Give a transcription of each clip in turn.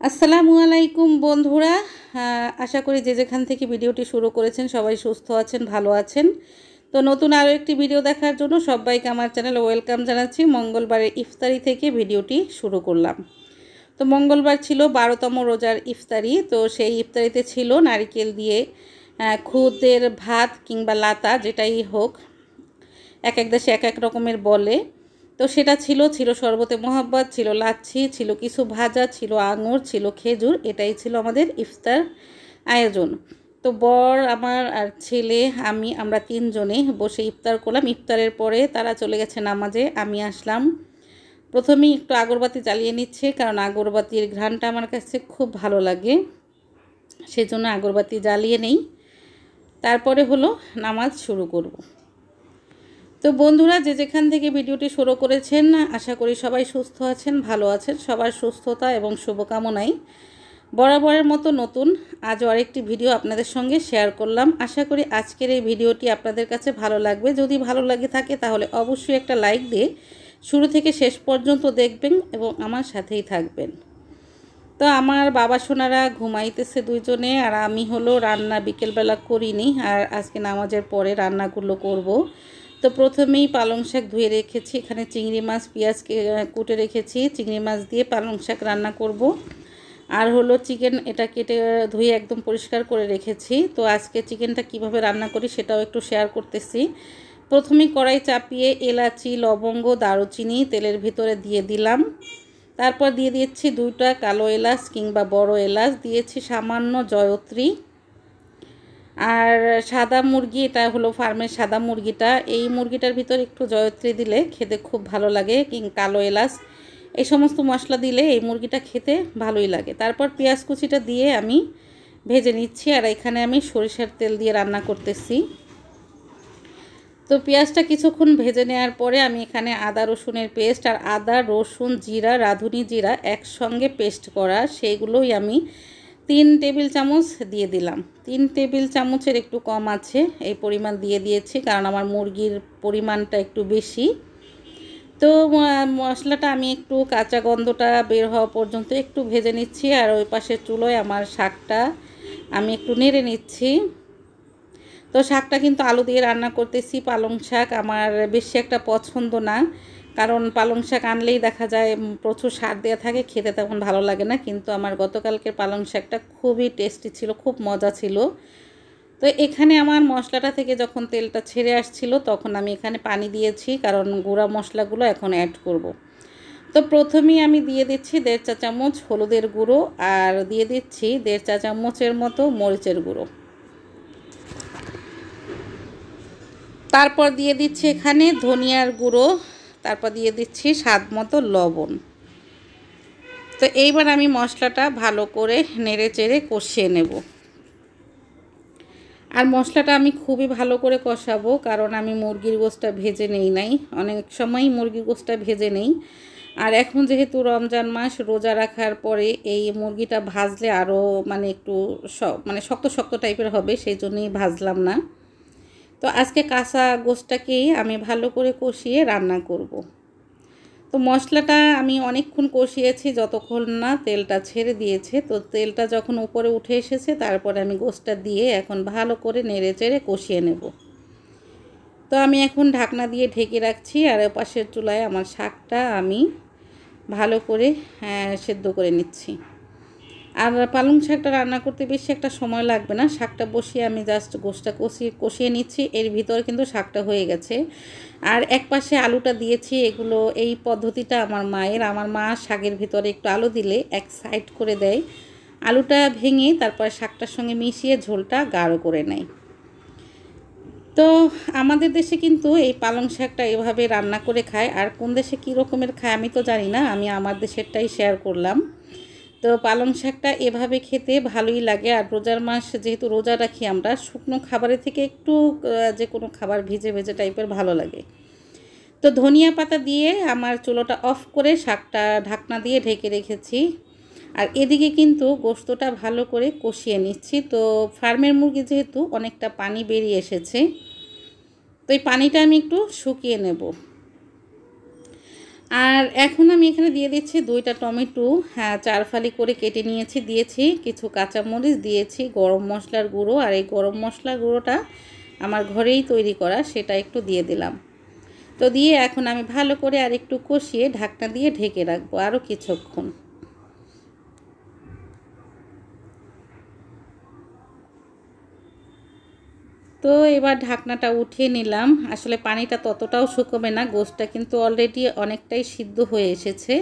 আসসালামু আলাইকুম বন্ধুরা। আশা করি যে যেখান থেকে ভিডিওটি শুরু করেছেন সবাই সুস্থ আছেন, ভালো আছেন। তো নতুন আরও একটি ভিডিও দেখার জন্য সবাইকে আমার চ্যানেলে ওয়েলকাম জানাচ্ছি। মঙ্গলবারের ইফতারি থেকে ভিডিওটি শুরু করলাম। তো মঙ্গলবার ছিল বারোতম রোজার ইফতারি। তো সেই ইফতারিতে ছিল নারিকেল দিয়ে খুদের ভাত কিংবা লাতা, যেটাই হোক, এক এক দেশে এক এক রকমের বলে। তো সেটা ছিল ছিল শরবতে মোহাব্বত, ছিল লাচ্ছি, ছিল কিছু ভাজা, ছিল আঙুর, ছিল খেজুর, এটাই ছিল আমাদের ইফতার আয়োজন। তো বর, আমার আর ছেলে, আমি, আমরা তিনজনে বসে ইফতার করলাম। ইফতারের পরে তারা চলে গেছে নামাজে, আমি আসলাম। প্রথমেই একটু আগরবাতি জ্বালিয়ে নিচ্ছে, কারণ আগরবাতির ঘ্রাণটা আমার কাছে খুব ভালো লাগে। সেজন্য আগরবাতি জ্বালিয়ে নেই। তারপরে হলো নামাজ শুরু করব। তো বন্ধুরা, যে যেখান থেকে ভিডিওটি শুরু করেছেন, আশা করি সবাই সুস্থ আছেন, ভালো আছেন। সবার সুস্থতা এবং শুভকামনাই। বরাবরের মতো নতুন, আজও আরেকটি ভিডিও আপনাদের সঙ্গে শেয়ার করলাম। আশা করি আজকের এই ভিডিওটি আপনাদের কাছে ভালো লাগবে। যদি ভালো লাগে থাকে, তাহলে অবশ্যই একটা লাইক দিয়ে শুরু থেকে শেষ পর্যন্ত দেখবেন এবং আমার সাথেই থাকবেন। তো আমার বাবা সোনারা ঘুমাইতেছে দুইজনে, আর আমি হলো রান্না বিকেলবেলা করিনি, আর আজকে নামাজের পরে রান্নাগুলো করব। তো প্রথমেই পালং শাক ধুয়ে রেখেছি। এখানে চিংড়ি মাছ পেঁয়াজ কুটে রেখেছি। চিংড়ি মাছ দিয়ে পালং শাক রান্না করব। আর হলো চিকেন, এটা কেটে ধুয়ে একদম পরিষ্কার করে রেখেছি। তো আজকে চিকেনটা কীভাবে রান্না করি সেটাও একটু শেয়ার করতেছি। প্রথমে কড়াই চাপিয়ে এলাচি, লবঙ্গ, দারুচিনি তেলের ভিতরে দিয়ে দিলাম। তারপর দিয়ে দিচ্ছি দুইটা কালো এলাচ কিংবা বড় এলাচ। দিয়েছি সামান্য জয়ত্রী। আর সাদা মুরগি, এটা হলো ফার্মের সাদা মুরগিটা। এই মুরগিটার ভিতর একটু জয়ত্রী দিলে খেতে খুব ভালো লাগে, কিং কালো এলাচ। এই সমস্ত মশলা দিলে এই মুরগিটা খেতে ভালোই লাগে। তারপর পেঁয়াজ কুচিটা দিয়ে আমি ভেজে নিচ্ছি, আর এখানে আমি সরিষার তেল দিয়ে রান্না করতেছি। তো পেঁয়াজটা কিছুক্ষণ ভেজে নেওয়ার পরে আমি এখানে আদা রসুনের পেস্ট আর আদা, রসুন, জিরা, রাঁধুনি জিরা একসঙ্গে পেস্ট করা, সেইগুলোই আমি তিন টেবিল চামচ দিয়ে দিলাম। তিন টেবিল চামচের একটু কম আছে, এই পরিমাণ দিয়ে দিয়েছি কারণ আমার মুরগির পরিমাণটা একটু বেশি। তো মশলাটা আমি একটু কাঁচা গন্ধটা বের হওয়া পর্যন্ত একটু ভেজে নিচ্ছি আর ওই পাশের চুলোয় আমার শাকটা আমি একটু নেড়ে নিচ্ছি। তো শাকটা কিন্তু আলু দিয়ে রান্না করতেছি, পালং শাক আমার বেশি একটা পছন্দ না। কারণ পালং শাক আনলেই দেখা যায় প্রচুর সার দেওয়া থাকে, খেতে তেমন ভালো লাগে না। কিন্তু আমার গতকালকের পালং শাকটা খুবই টেস্টি ছিল, খুব মজা ছিল। তো এখানে আমার মশলাটা থেকে যখন তেলটা ছেড়ে আসছিল, তখন আমি এখানে পানি দিয়েছি, কারণ গুঁড়া মশলাগুলো এখন অ্যাড করব। তো প্রথমেই আমি দিয়ে দিচ্ছি দেড় চা চামচ হলুদের গুঁড়ো, আর দিয়ে দিচ্ছি দেড় চা চামচের মতো মরিচের গুঁড়ো। তারপর দিয়ে দিচ্ছি এখানে ধনিয়ার গুঁড়ো তারপর দিয়ে দিচ্ছি স্বাদ মতো লবণ। তো এইবার আমি মশলাটা ভালো করে নেড়ে চেড়ে কষিয়ে নেব। আর মশলাটা আমি খুবই ভালো করে কষাবো, কারণ আমি মুরগির গোষ্ঠটা ভেজে নেই নাই। অনেক সময়ই মুরগির গোষ্ঠটা ভেজে নেই। আর এখন যেহেতু রমজান মাস, রোজা রাখার পরে এই মুরগিটা ভাজলে আরও মানে একটু মানে শক্ত শক্ত টাইপের হবে, সেই জন্যই ভাজলাম না। তো আজকে কাঁচা গোস্তটাকেই আমি ভালো করে কষিয়ে রান্না করব। তো মশলাটা আমি অনেকক্ষণ কষিয়েছি, যতক্ষণ না তেলটা ছেড়ে দিয়েছে। তো তেলটা যখন উপরে উঠে এসেছে, তারপরে আমি গোস্তটা দিয়ে এখন ভালো করে নেড়ে চেড়ে কষিয়ে নেব। তো আমি এখন ঢাকনা দিয়ে ঢেকে রাখছি, আর পাশের চুলায় আমার শাকটা আমি ভালো করে সেদ্ধ করে নিচ্ছি। আর পালং শাকটা রান্না করতে বেশি একটা সময় লাগবে না। শাকটা বসিয়ে আমি জাস্ট গোষ্ঠটা কষিয়ে কষিয়ে নিচ্ছি। এর ভিতর কিন্তু শাকটা হয়ে গেছে। আর এক পাশে আলুটা দিয়েছি। এগুলো এই পদ্ধতিটা আমার মায়ের। আমার মা শাকের ভিতরে একটু আলু দিলে এক সাইড করে দেয়। আলুটা ভেঙে তারপর শাকটার সঙ্গে মিশিয়ে ঝোলটা গাঢ় করে নেয়। তো আমাদের দেশে কিন্তু এই পালং শাকটা এভাবে রান্না করে খায়। আর কোন দেশে কী রকমের খায় আমি তো জানি না। আমি আমার দেশেরটাই শেয়ার করলাম। তো পালং শাকটা এভাবে খেতে ভালোই লাগে। আর রোজার মাস যেহেতু রোজা রাখি আমরা, শুকনো খাবারের থেকে একটু যে কোনো খাবার ভিজে ভেজে টাইপের ভালো লাগে। তো ধনিয়া পাতা দিয়ে আমার চুলোটা অফ করে শাকটা ঢাকনা দিয়ে ঢেকে রেখেছি। আর এদিকে কিন্তু গোস্তটা ভালো করে কষিয়ে নিচ্ছি। তো ফার্মের মুরগি যেহেতু অনেকটা পানি বেরিয়ে এসেছে, তো এই পানিটা আমি একটু শুকিয়ে নেব। আর এখন আমি এখানে দিয়ে দিচ্ছি দুইটা টমেটো। হ্যাঁ চার ফালি করে কেটে নিয়েছি, দিয়েছি কিছু কাঁচামরিচ, দিয়েছি গরম মশলার গুঁড়ো। আর এই গরম মশলার গুঁড়োটা আমার ঘরেই তৈরি করা, সেটা একটু দিয়ে দিলাম। তো দিয়ে এখন আমি ভালো করে আর একটু কষিয়ে ঢাকনা দিয়ে ঢেকে রাখব আরও কিছুক্ষণ। তো এবার ঢাকনাটা উঠিয়ে নিলাম। আসলে পানিটা ততটাও শুকোবে না, গোস্তটা কিন্তু অলরেডি অনেকটাই সিদ্ধ হয়ে এসেছে।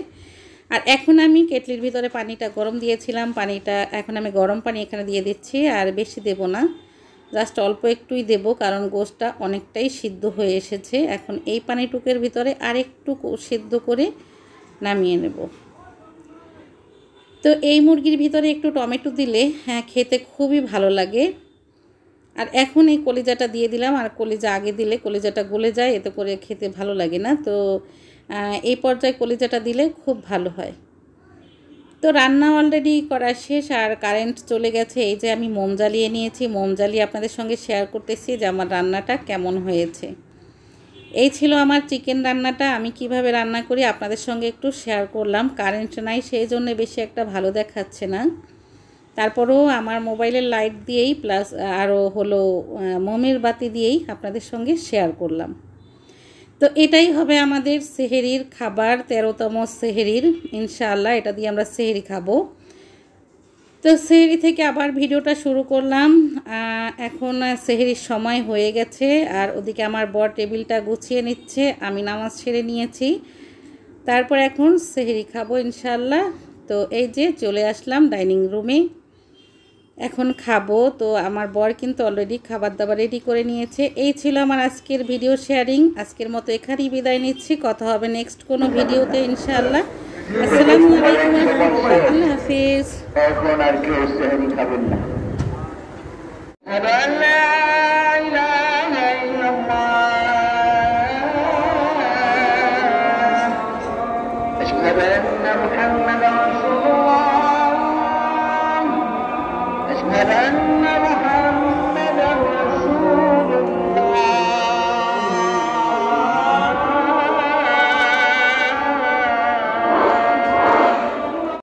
আর এখন আমি কেটলির ভিতরে পানিটা গরম দিয়েছিলাম, পানিটা এখন আমি গরম পানি এখানে দিয়ে দিচ্ছি আর বেশি দেব না। জাস্ট অল্প একটুই দেব কারণ গোস্তটা অনেকটাই সিদ্ধ হয়ে এসেছে। এখন এই পানিটুকের ভিতরে আরেকটু সিদ্ধ করে নামিয়ে নেব। তো এই মুরগির ভিতরে একটু টমেটো দিলে হ্যাঁ খেতে খুবই ভালো লাগে। আর এখন এই কলিজাটা দিয়ে দিলাম, আর কলিজা আগে দিলে কলিজাটা গলে যায়, এতে করে খেতে ভালো লাগে না। তো এই পর্যায়ে কলিজাটা দিলে খুব ভালো হয়। তো রান্না অলরেডি করা শেষ, আর কারেন্ট চলে গেছে। এই যে আমি মোম জ্বালিয়ে নিয়েছি, মোম জ্বালিয়ে আপনাদের সঙ্গে শেয়ার করতেছি যে আমার রান্নাটা কেমন হয়েছে। এই ছিল আমার চিকেন রান্নাটা, আমি কীভাবে রান্না করি আপনাদের সঙ্গে একটু শেয়ার করলাম। কারেন্ট নাই, সেই জন্য বেশি একটা ভালো দেখাচ্ছে না। তারপরেও আমার মোবাইলের লাইট দিয়েই প্লাস, আরও হলো মোমের বাতি দিয়েই আপনাদের সঙ্গে শেয়ার করলাম। তো এটাই হবে আমাদের সেহেরির খাবার, তেরোতম সেহেরির। ইনশাআল্লাহ এটা দিয়ে আমরা সেহেরি খাব। তো সেহেরি থেকে আবার ভিডিওটা শুরু করলাম। এখন সেহেরির সময় হয়ে গেছে, আর ওদিকে আমার বর টেবিলটা গুছিয়ে নিচ্ছে, আমি নামাজ ছেড়ে নিয়েছি। তারপর এখন সেহেরি খাব ইনশাআল্লাহ। তো এই যে চলে আসলাম ডাইনিং রুমে। এখন খাব। তো আমার বর কিন্তু অলরেডি খাবার দাবার রেডি করে নিয়েছে। এই ছিল আমার আজকের ভিডিও শেয়ারিং আজকের মতো এখানেই বিদায় নিচ্ছি। কথা হবে নেক্সট কোনো ভিডিওতে ইনশাআল্লাহ। আসসালামু আলাইকুম আল্লাহ হাফিজ। Heaven never.